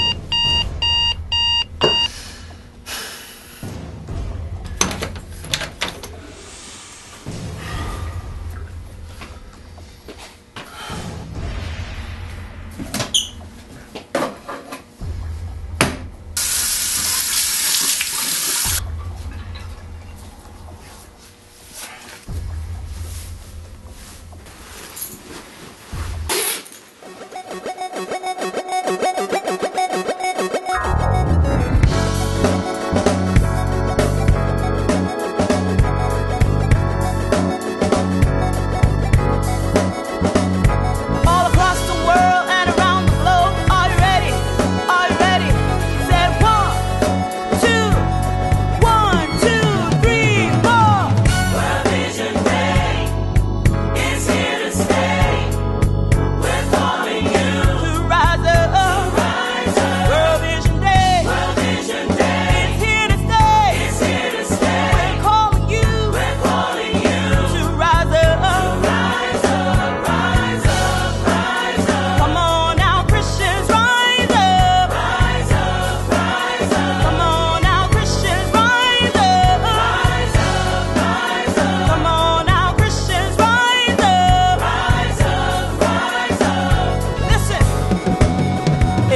you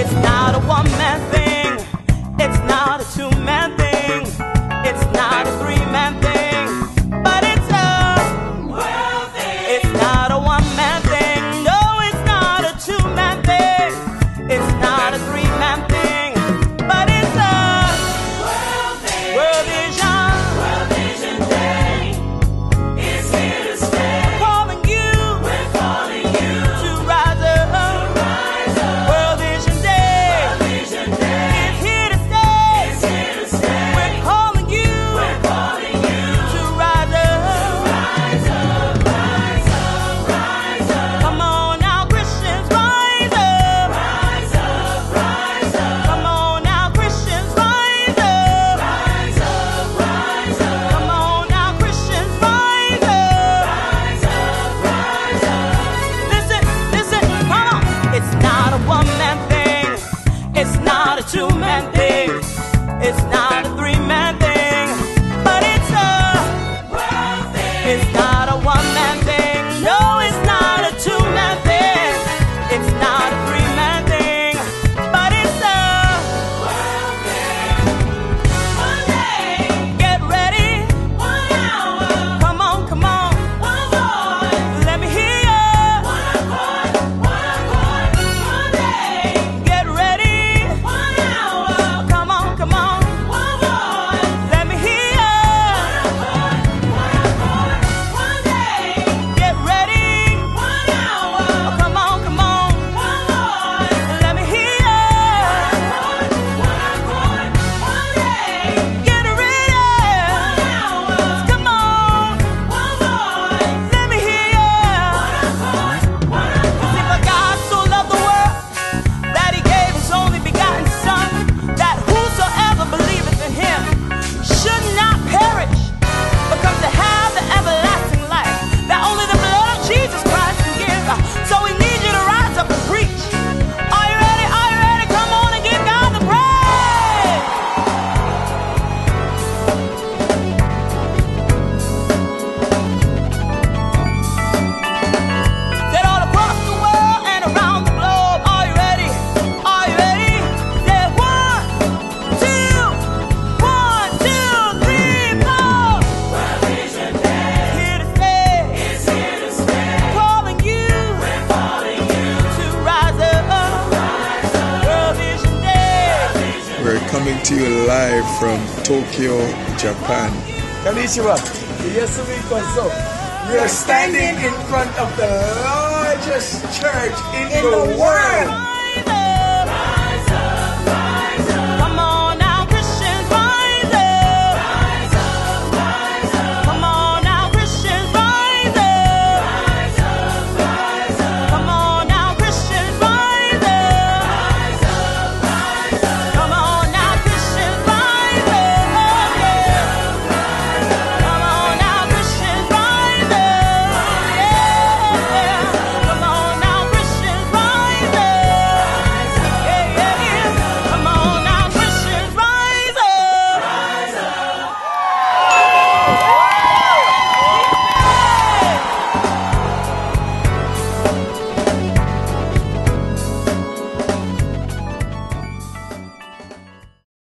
it's not a one man thing. to you live from Tokyo, Japan. Konnichiwa. we Konso. We are standing in front of the largest church in, in the world.